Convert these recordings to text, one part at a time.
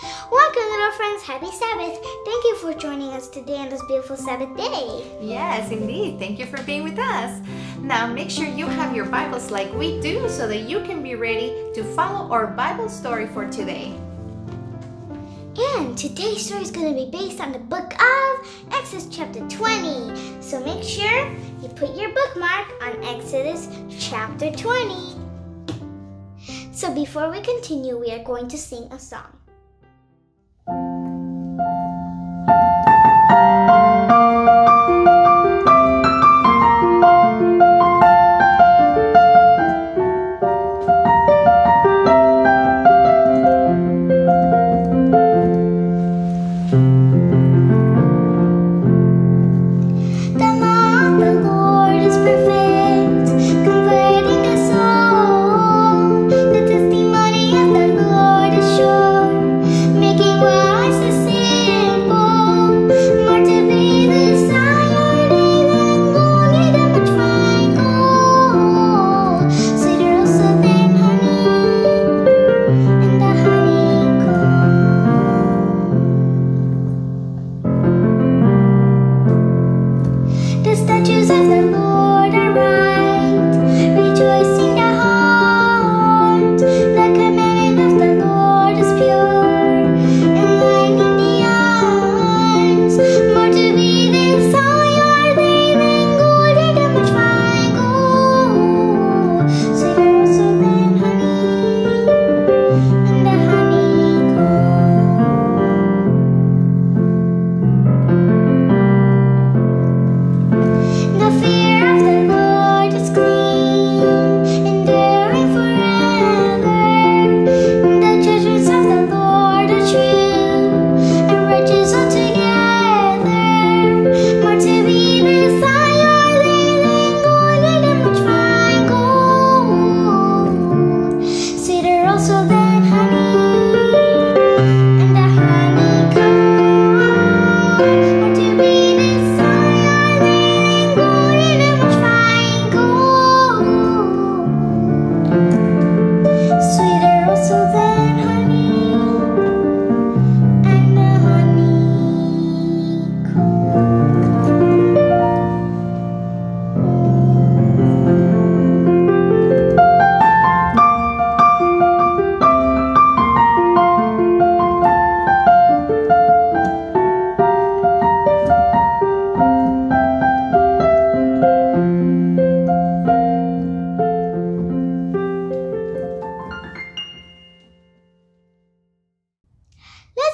Welcome, little friends. Happy Sabbath. Thank you for joining us today on this beautiful Sabbath day. Yes, indeed. Thank you for being with us. Now, make sure you have your Bibles like we do so that you can be ready to follow our Bible story for today. And today's story is going to be based on the book of Exodus chapter 20. So make sure you put your bookmark on Exodus chapter 20. So before we continue, we are going to sing a song.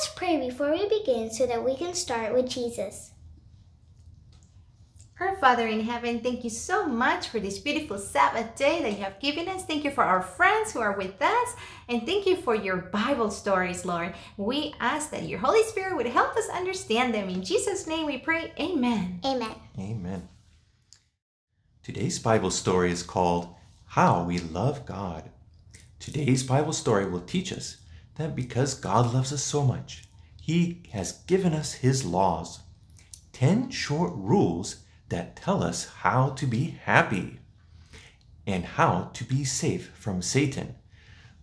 Let's pray before we begin so that we can start with Jesus. Our Father in heaven, thank you so much for this beautiful Sabbath day that you have given us. Thank you for our friends who are with us. And thank you for your Bible stories, Lord. We ask that your Holy Spirit would help us understand them. In Jesus' name we pray. Amen. Amen. Amen. Today's Bible story is called How We Love God. Today's Bible story will teach us that because God loves us so much, He has given us His laws 10 short rules that tell us how to be happy and how to be safe from Satan.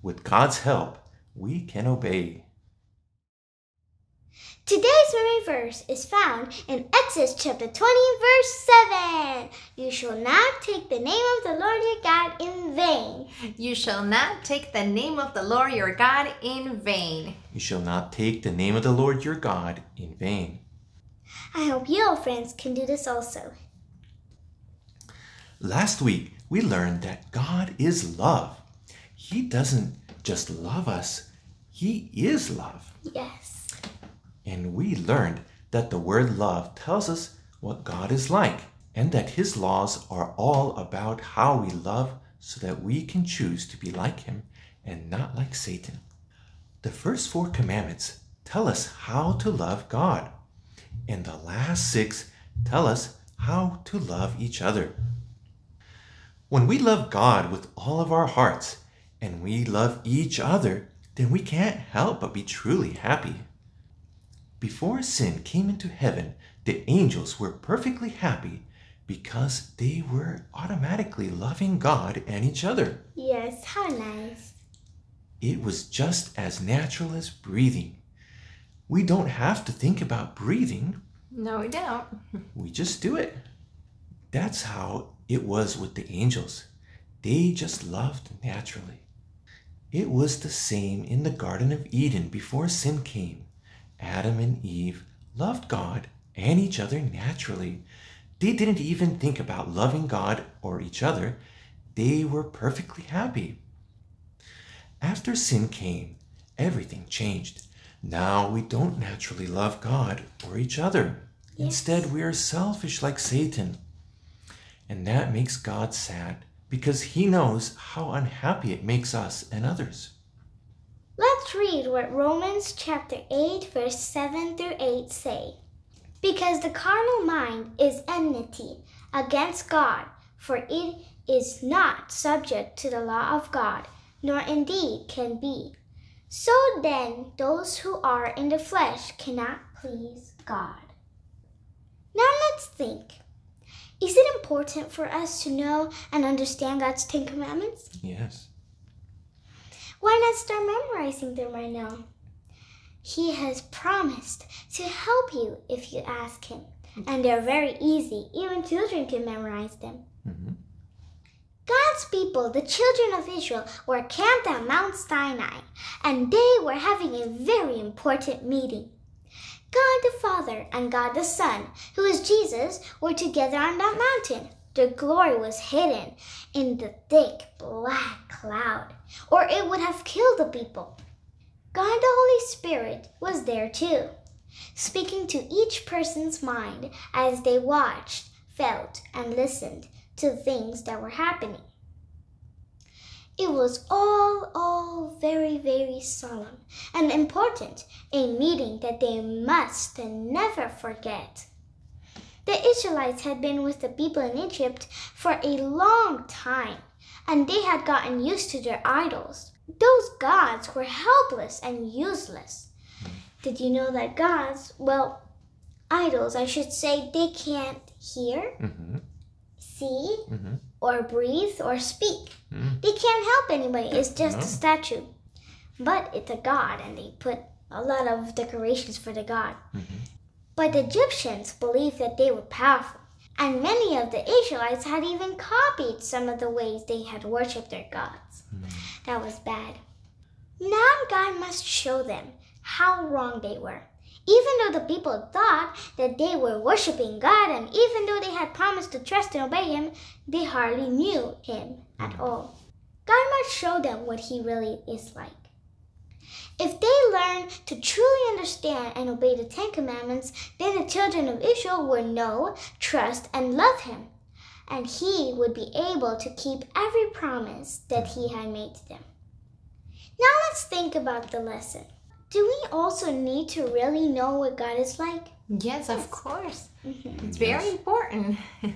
With God's help, we can obey. Today's memory verse is found in Exodus chapter 20, verse 7. You shall not take the name of the Lord your God in vain. You shall not take the name of the Lord your God in vain. You shall not take the name of the Lord your God in vain. I hope you, all friends, can do this also. Last week, we learned that God is love. He doesn't just love us, He is love. Yes. And we learned that the word love tells us what God is like and that His laws are all about how we love so that we can choose to be like Him and not like Satan. The first four commandments tell us how to love God, and the last six tell us how to love each other. When we love God with all of our hearts and we love each other, then we can't help but be truly happy. Before sin came into heaven, the angels were perfectly happy because they were automatically loving God and each other. Yes, how nice. It was just as natural as breathing. We don't have to think about breathing, No, we don't. we just do it. That's how it was with the angels. They just loved naturally. It was the same in the Garden of Eden before sin came. Adam and Eve loved God and each other naturally. They didn't even think about loving God or each other. They were perfectly happy. After sin came, everything changed. Now we don't naturally love God or each other. Instead, we are selfish like Satan. And that makes God sad because he knows how unhappy it makes us and others. Let's read what Romans chapter 8 verse 7 through 8 say. Because the carnal mind is enmity against God, for it is not subject to the law of God, nor indeed can be. So then, those who are in the flesh cannot please God. Now let's think. Is it important for us to know and understand God's Ten Commandments? Yes. Why not start memorizing them right now? He has promised to help you if you ask Him. And they're very easy. Even children can memorize them. Mhm. God's people, the children of Israel, were camped at Mount Sinai, and they were having a very important meeting. God the Father and God the Son, who is Jesus, were together on that mountain. Their glory was hidden in the thick black cloud, or it would have killed the people. God the Holy Spirit was there too, speaking to each person's mind as they watched, felt, and listened to things that were happening. It was all, all very, very solemn and important, a meeting that they must never forget. The Israelites had been with the people in Egypt for a long time, and they had gotten used to their idols. Those gods were helpless and useless. Did you know that gods, well, idols, I should say, they can't hear, Mm-hmm. see, Mm-hmm. or breathe or speak? Mm. They can't help anybody, it's just No. a statue. But it's a god, and they put a lot of decorations for the god. But the Egyptians believed that they were powerful, and many of the Israelites had even copied some of the ways they had worshipped their gods. Hmm. That was bad. Now God must show them how wrong they were. Even though the people thought that they were worshiping God, and even though they had promised to trust and obey Him, they hardly knew Him at hmm. all. God must show them what He really is like. If they learn to truly understand and obey the Ten Commandments, then the children of Israel would know, trust, and love Him. And He would be able to keep every promise that He had made to them. Now let's think about the lesson. Do we also need to really know what God is like? Yes, of course. Mhm. It's very important.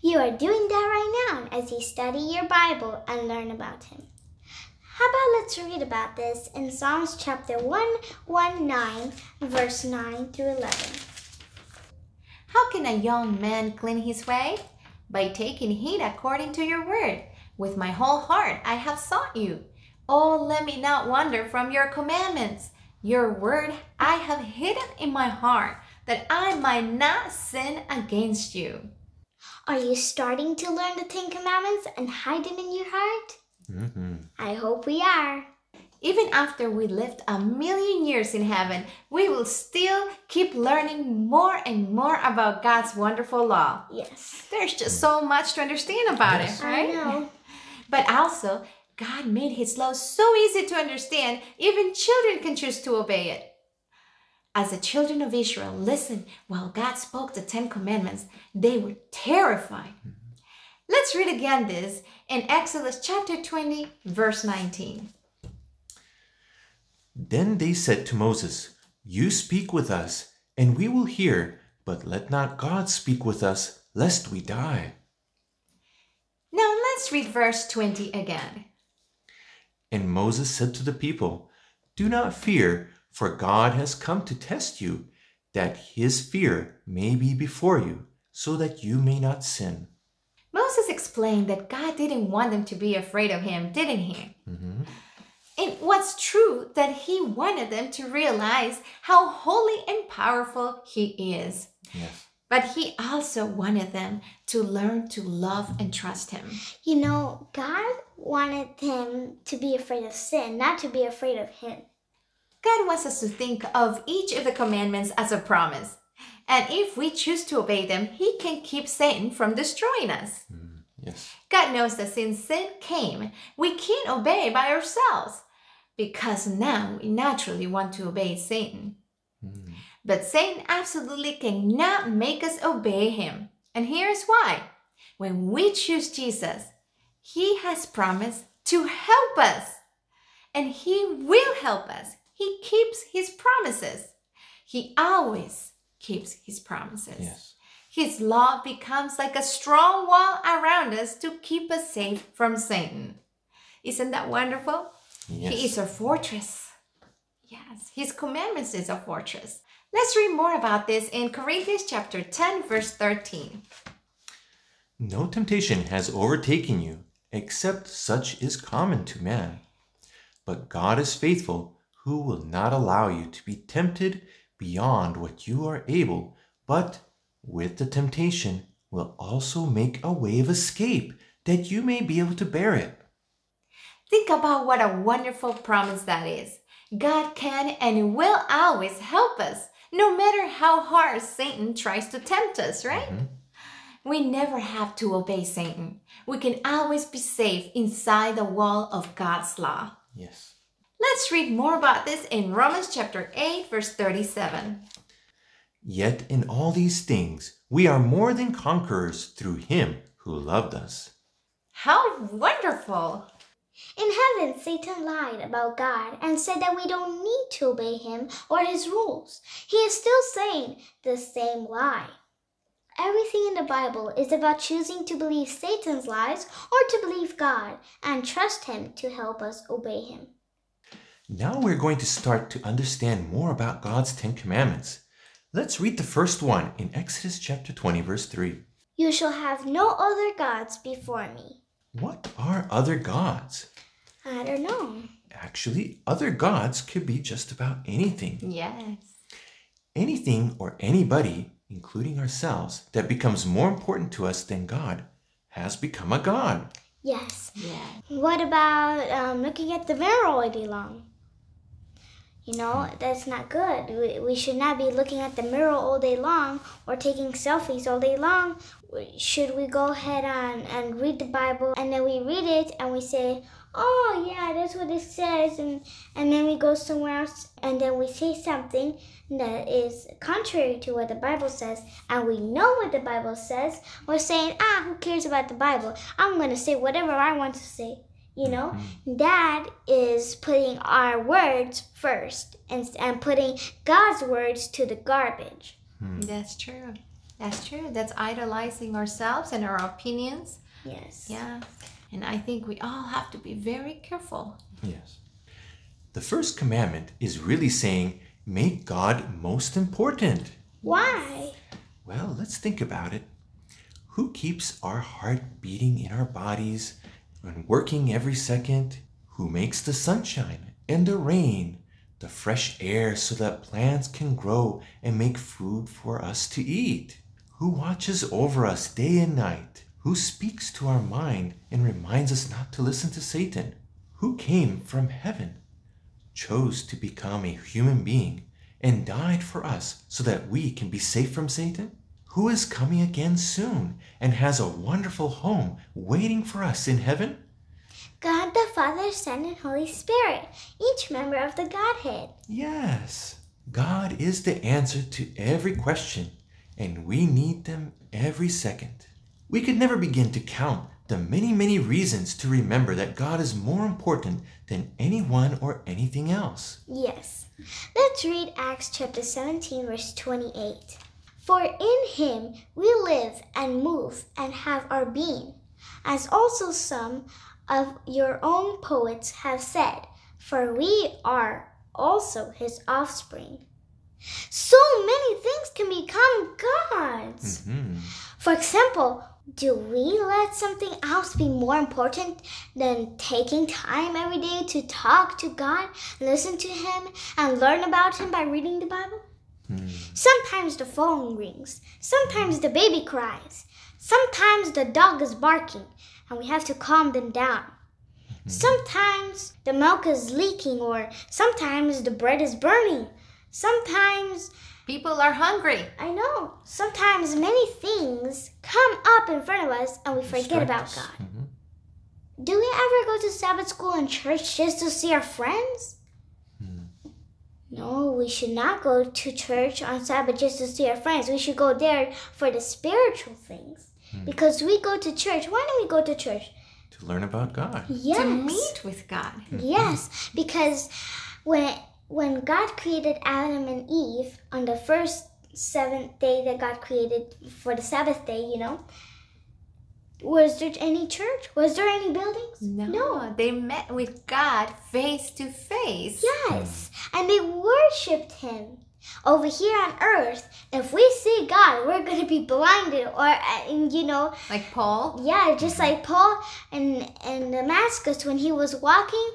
You are doing that right now as you study your Bible and learn about Him. How about let's read about this in Psalms chapter 119, verse 9 through 11. How can a young man clean his way? By taking heed according to your word. With my whole heart I have sought you. Oh, let me not wander from your commandments. Your word I have hidden in my heart, that I might not sin against you. Are you starting to learn the Ten Commandments and hide them in your heart? Mm-hmm. I hope we are. Even after we lived a million years in heaven, we will still keep learning more and more about God's wonderful law. Yes. There's just so much to understand about Yes. it, right? I know. But also, God made His law so easy to understand, even children can choose to obey it. As the children of Israel listened while God spoke the Ten Commandments, they were terrified. Let's read again this in Exodus chapter 20, verse 19. Then they said to Moses, You speak with us, and we will hear, but let not God speak with us, lest we die. Now let's read verse 20 again. And Moses said to the people, Do not fear, for God has come to test you, that his fear may be before you, so that you may not sin. Moses explained that God didn't want them to be afraid of him, didn't he? Mhm. It was true that he wanted them to realize how holy and powerful he is. Yes. But he also wanted them to learn to love and trust him. You know, God wanted them to be afraid of sin, not to be afraid of Him. God wants us to think of each of the commandments as a promise. And if we choose to obey them, he can keep Satan from destroying us. Mm, yes. God knows that since sin came, we can't obey by ourselves because now we naturally want to obey Satan. Mm, But Satan absolutely cannot make us obey him. And here's why. When we choose Jesus, he has promised to help us. And he will help us. He keeps his promises. He always keeps his promises. yes. His law becomes like a strong wall around us to keep us safe from Satan. Isn't that wonderful? Yes. He is our fortress. Yes, his commandments is a fortress. Let's read more about this in Corinthians chapter 10 verse 13. No temptation has overtaken you except such is common to man. But God is faithful, who will not allow you to be tempted beyond what you are able, but with the temptation will also make a way of escape that you may be able to bear it. Think about what a wonderful promise that is. God can and will always help us, no matter how hard Satan tries to tempt us, right? Mhm. We never have to obey Satan. We can always be safe inside the wall of God's law. Yes. Let's read more about this in Romans chapter 8, verse 37. Yet in all these things we are more than conquerors through him who loved us. How wonderful! In heaven, Satan lied about God and said that we don't need to obey him or his rules. He is still saying the same lie. Everything in the Bible is about choosing to believe Satan's lies or to believe God and trust him to help us obey him. Now we're going to start to understand more about God's Ten Commandments. Let's read the first one in Exodus chapter 20, verse 3. You shall have no other gods before me. What are other gods? I don't know. Actually, other gods could be just about anything. Yes. Anything or anybody, including ourselves, that becomes more important to us than God has become a god. Yes. Yeah. What about um, looking at the mirror all day long? You know, that's not good. We, we should not be looking at the mirror all day long or taking selfies all day long. Should we go ahead and, and read the Bible and then we read it and we say, oh, yeah, that's what it says. And, and then we go somewhere else and then we say something that is contrary to what the Bible says and we know what the Bible says. We're saying, ah, who cares about the Bible? I'm going to say whatever I want to say. You know, mm-hmm. that is putting our words first and, and putting God's words to the garbage. Mm-hmm. That's true. That's true. That's idolizing ourselves and our opinions. Yes. Yeah. And I think we all have to be very careful. Yes. The first commandment is really saying, make God most important. Why? Well, let's think about it. Who keeps our heart beating in our bodies and working every second? Who makes the sunshine and the rain, the fresh air so that plants can grow and make food for us to eat? Who watches over us day and night? Who speaks to our mind and reminds us not to listen to Satan? Who came from heaven, chose to become a human being, and died for us so that we can be safe from Satan? Who is coming again soon and has a wonderful home waiting for us in heaven? God the Father, Son, and Holy Spirit, each member of the Godhead. Yes, God is the answer to every question, and we need them every second. We could never begin to count the many, many reasons to remember that God is more important than anyone or anything else. Yes. Let's read Acts chapter 17, verse 28. For in him we live and move and have our being, as also some of your own poets have said, for we are also his offspring. So many things can become gods. Hmm. For example, do we let something else be more important than taking time every day to talk to God, listen to Him, and learn about Him by reading the Bible? Sometimes the phone rings, sometimes the baby cries, sometimes the dog is barking, and we have to calm them down. Sometimes the milk is leaking, or sometimes the bread is burning. Sometimes People are hungry. I know. Sometimes many things come up in front of us and we forget about us. God. Mhm. Do we ever go to Sabbath school and church just to see our friends? No, we should not go to church on Sabbath just to see our friends. We should go there for the spiritual things. Hmm. Because we go to church. Why don't we go to church? To learn about God. Yes. To meet with God. Hmm. Yes, because when when God created Adam and Eve on the first seventh day that God created for the Sabbath day, you know, was there any church? Was there any buildings? No, they met with God face to face. Yes, and they worshipped Him. Over here on earth, if we see God, we're gonna be blinded, or uh, you know, Like Paul. Yeah, just like Paul in in Damascus when he was walking,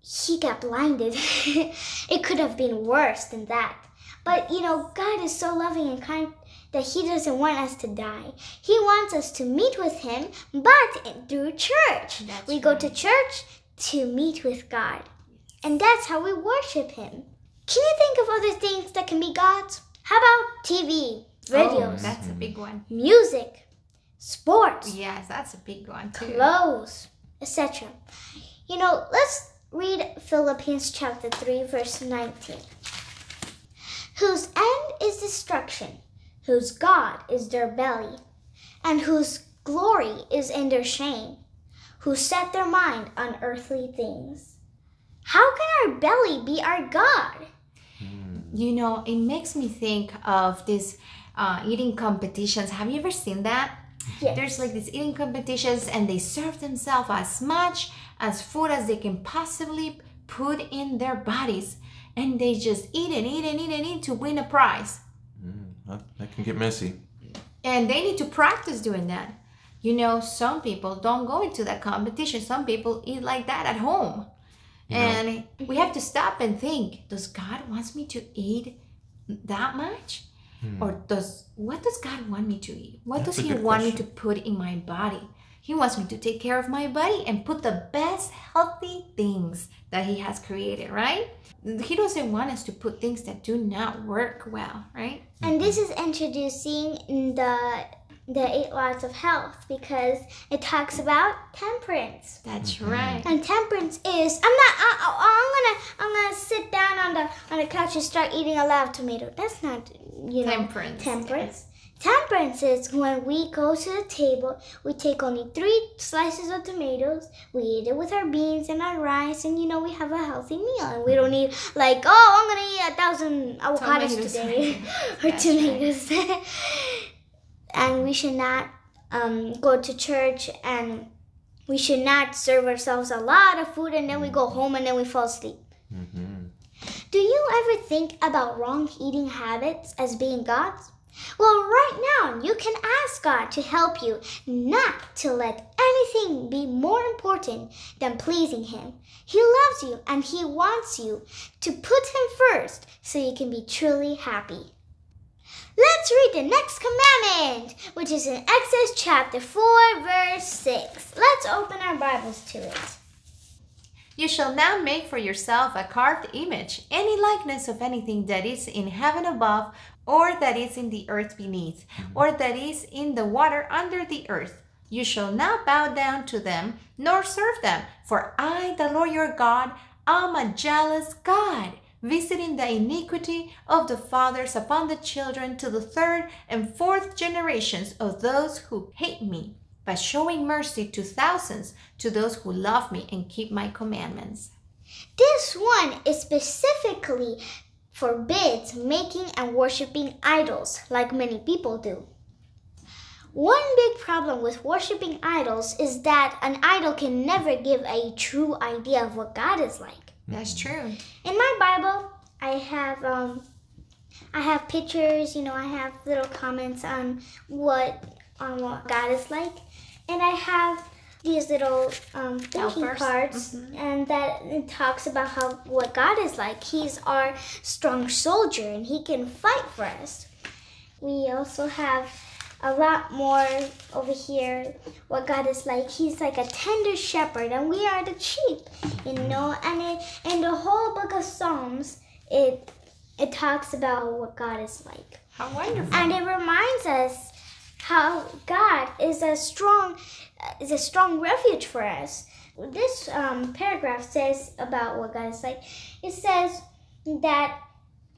he got blinded. it could have been worse than that. But you know, God is so loving and kind that he doesn't want us to die. He wants us to meet with him, but through church. That's we go to church to meet with God. And that's how we worship him. Can you think of other things that can be God's? How about TV, oh, radios? Oh, that's a big one. music, sports? Yes, that's a big one too. clothes, etc. You know, let's read Philippians chapter 3, verse 19. Whose end is destruction, whose God is their belly, and whose glory is in their shame, who set their mind on earthly things. How can our belly be our God? You know, it makes me think of these uh, eating competitions. Have you ever seen that? Yes. There's like these eating competitions, and they serve themselves as much as food as they can possibly put in their bodies, and they just eat and eat and eat and eat to win a prize. That, that can get messy. and they need to practice doing that. You know, some people don't go into that competition. Some people eat like that at home. And we have to stop and think, does God wants me to eat that much? Hmm. Or does what does God want me to eat? What That's does he want me to put in my body? He wants me to take care of my body and put the best healthy things that he has created, right? He doesn't want us to put things that do not work well, right? And this is introducing the the eight laws of health because it talks about temperance. That's mm-hmm. right. And temperance is I'm not I, I, I'm gonna I'm gonna sit down on the on the couch and start eating a lot of tomato. That's not you know Temperance, Temperance. Temperance is when we go to the table, we take only three slices of tomatoes, we eat it with our beans and our rice, and you know we have a healthy meal, and we don't eat like oh I'm gonna eat a thousand avocados Tomatoes. today or right. tomatoes. and we should not um, go to church and we should not serve ourselves a lot of food and then we go home and then we fall asleep. hmm Do you ever think about wrong eating habits as being God's? Well, right now you can ask God to help you not to let anything be more important than pleasing Him. He loves you and He wants you to put Him first so you can be truly happy. Let's read the next commandment, which is in Exodus chapter 4, verse 6. Let's open our Bibles to it. You shall not make for yourself a carved image, any likeness of anything that is in heaven above, or that is in the earth beneath, mm-hmm. or that is in the water under the earth. You shall not bow down to them, nor serve them, for I, the Lord your God, am a jealous God, visiting the iniquity of the fathers upon the children to the third and fourth generations of those who hate me, but showing mercy to thousands to those who love me and keep my commandments. This one is specifically forbids making and worshiping idols like many people do. One big problem with worshiping idols is that an idol can never give a true idea of what God is like. That's true. In my Bible, I have um I have pictures, you know, I have little comments on what on what God is like. And I have these little um, thinking Helpers. parts, and that it talks about how what God is like. He's our strong soldier, and He can fight for us. We also have a lot more over here. What God is like. He's like a tender shepherd, and we are the sheep. You know, and it, in the whole book of Psalms, it it talks about what God is like. How wonderful. And it reminds us how God is a strong is a strong refuge for us. This um, paragraph says about what God is like. It says that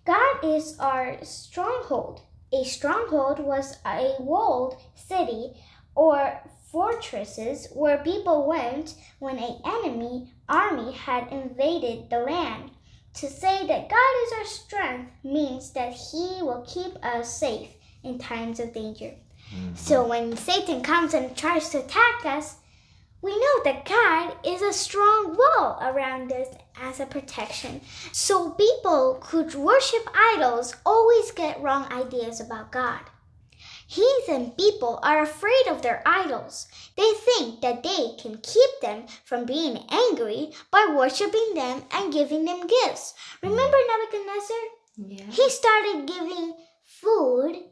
God is our stronghold. A stronghold was a walled city or fortresses where people went when an enemy army had invaded the land. To say that God is our strength means that He will keep us safe in times of danger. So when Satan comes and tries to attack us, we know that God is a strong wall around us as a protection. So people who worship idols always get wrong ideas about God. Heathen people are afraid of their idols. They think that they can keep them from being angry by worshiping them and giving them gifts. Remember mm. Nebuchadnezzar? yeah. He started giving food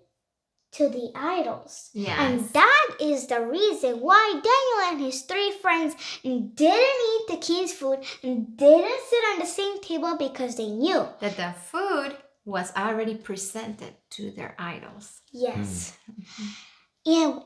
to the idols. Yes. And that is the reason why Daniel and his three friends didn't eat the king's food and didn't sit on the same table because they knew. that the food was already presented to their idols. Yes. Hmm. Mm-hmm. And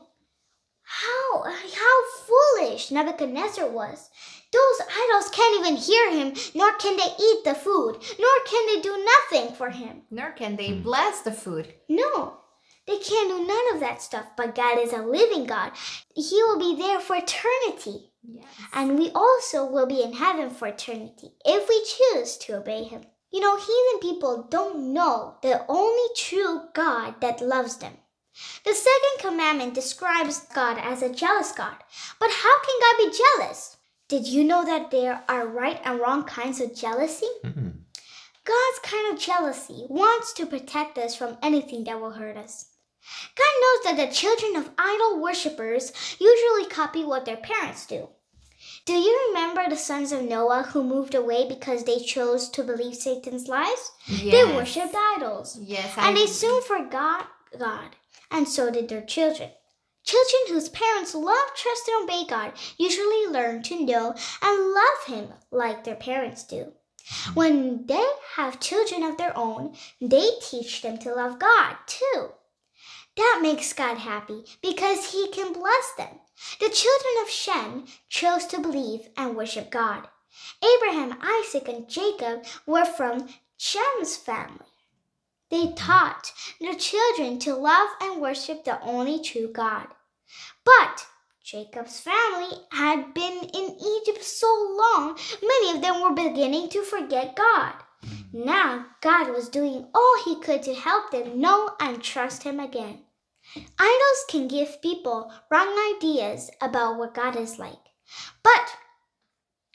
how how foolish Nebuchadnezzar was. Those idols can't even hear him, nor can they eat the food, nor can they do nothing for him. Nor can they hmm. bless the food. No, they can't do none of that stuff. But God is a living God. He will be there for eternity. Yes. And we also will be in heaven for eternity if we choose to obey Him. You know, heathen people don't know the only true God that loves them. The second commandment describes God as a jealous God. But how can God be jealous? Did you know that there are right and wrong kinds of jealousy? Mhm. God's kind of jealousy wants to protect us from anything that will hurt us. God knows that the children of idol worshippers usually copy what their parents do. Do you remember the sons of Noah who moved away because they chose to believe Satan's lies? They worshipped idols. Yes. And they soon forgot God, and so did their children. Children whose parents love, trust, and obey God usually learn to know and love Him like their parents do. When they have children of their own, they teach them to love God too. That makes God happy because He can bless them. The children of Shem chose to believe and worship God. Abraham, Isaac, and Jacob were from Shem's family. They taught their children to love and worship the only true God. But Jacob's family had been in Egypt so long, many of them were beginning to forget God. Now, God was doing all He could to help them know and trust Him again. Idols can give people wrong ideas about what God is like. But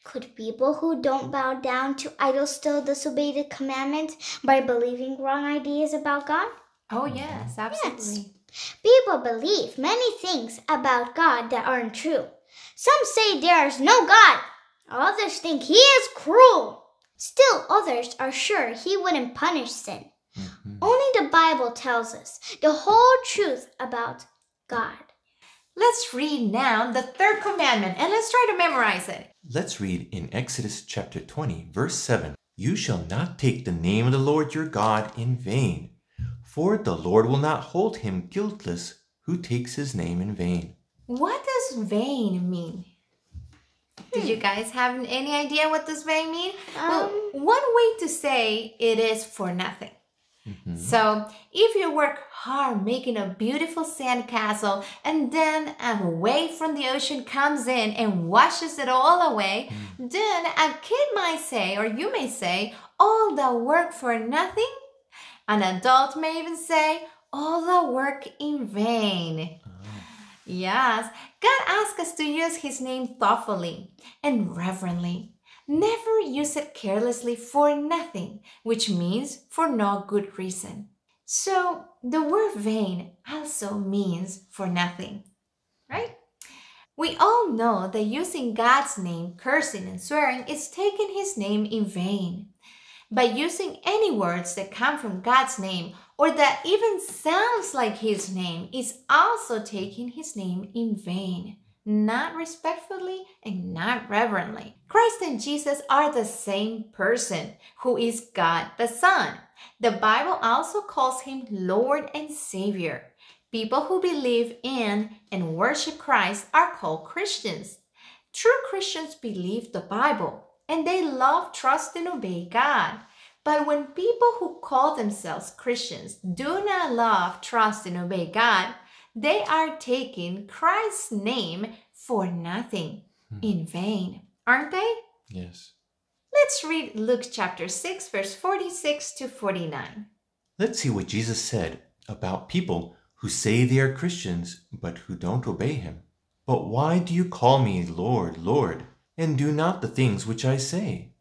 could people who don't bow down to idols still disobey the commandments by believing wrong ideas about God? Oh, yes, absolutely. Yes. People believe many things about God that aren't true. Some say there is no God. Others think he is cruel. Still others are sure he wouldn't punish sin. Mm-hmm. Only the Bible tells us the whole truth about God. Let's read now the third commandment and let's try to memorize it. Let's read in Exodus chapter 20, verse 7. You shall not take the name of the Lord your God in vain, for the Lord will not hold him guiltless who takes his name in vain. What does vain mean? Did you guys have any idea what does vain mean? well, Um, one way to say it is for nothing. So, if you work hard making a beautiful sand castle and then a wave from the ocean comes in and washes it all away, then a kid might say, or you may say, all the work for nothing. An adult may even say, all the work in vain. Yes, God asks us to use His name thoughtfully and reverently. Never use it carelessly for nothing, which means for no good reason. So the word vain also means for nothing, right? We all know that using God's name, cursing and swearing, is taking his name in vain. By using any words that come from God's name or that even sounds like his name is also taking his name in vain, not respectfully and not reverently. Christ and Jesus are the same person who is God the Son. The Bible also calls him Lord and Savior. People who believe in and worship Christ are called Christians. True Christians believe the Bible and they love, trust, and obey God. But when people who call themselves Christians do not love, trust, and obey God, they are taking Christ's name for nothing hmm. in vain, aren't they? Yes. Let's read Luke chapter 6, verse 46 to 49. Let's see what Jesus said about people who say they are Christians but who don't obey him. But why do you call me Lord, Lord, and do not the things which I say?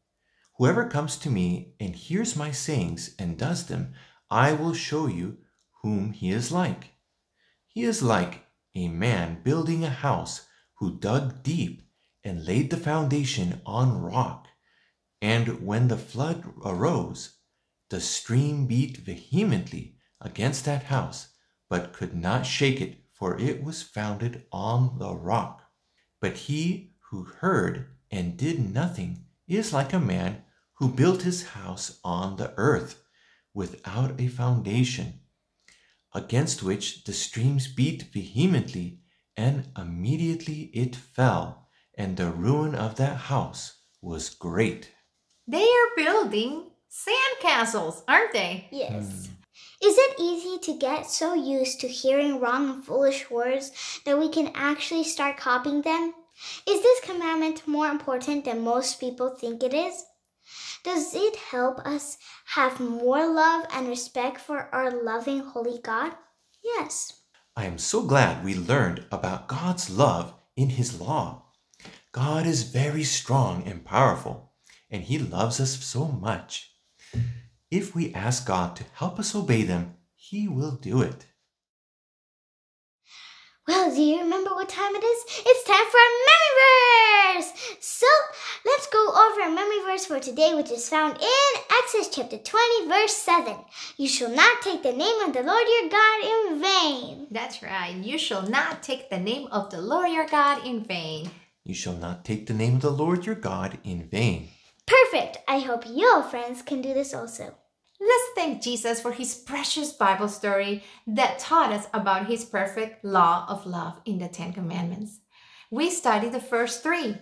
Whoever comes to me and hears my sayings and does them, I will show you whom he is like. He is like a man building a house who dug deep and laid the foundation on rock. And when the flood arose, the stream beat vehemently against that house, but could not shake it, for it was founded on the rock. But he who heard and did nothing is like a man who built his house on the earth without a foundation, against which the streams beat vehemently, and immediately it fell, and the ruin of that house was great. They are building sandcastles, aren't they? Yes. Hmm. Is it easy to get so used to hearing wrong and foolish words that we can actually start copying them? Is this commandment more important than most people think it is? Does it help us have more love and respect for our loving, holy God? Yes. I am so glad we learned about God's love in His law. God is very strong and powerful, and He loves us so much. If we ask God to help us obey them, He will do it. Well, do you remember what time it is? It's time for our memory verse! So, let's go over our memory verse for today, which is found in Exodus chapter 20, verse 7. You shall not take the name of the Lord your God in vain. That's right. You shall not take the name of the Lord your God in vain. You shall not take the name of the Lord your God in vain. Perfect! I hope your friends, can do this also. Let's thank Jesus for his precious Bible story that taught us about his perfect law of love in the Ten Commandments. We studied the first three,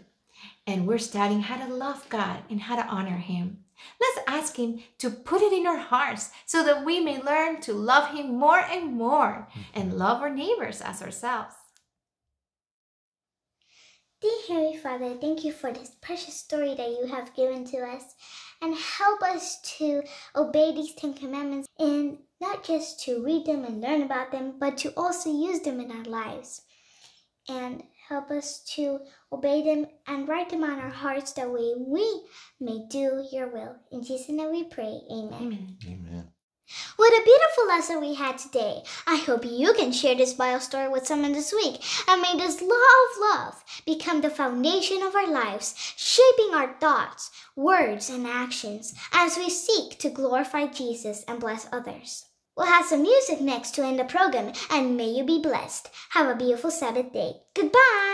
and we're studying how to love God and how to honor him. Let's ask him to put it in our hearts so that we may learn to love him more and more and mm-hmm. love our neighbors as ourselves. Dear Heavenly Father, thank you for this precious story that you have given to us and help us to obey these Ten Commandments and not just to read them and learn about them, but to also use them in our lives. And help us to obey them and write them on our hearts that way we may do your will. In Jesus' name we pray. Amen. Amen. Amen. What a beautiful lesson we had today. I hope you can share this Bible story with someone this week. And may this law of love become the foundation of our lives, shaping our thoughts, words, and actions as we seek to glorify Jesus and bless others. We'll have some music next to end the program, and may you be blessed. Have a beautiful Sabbath day. Goodbye.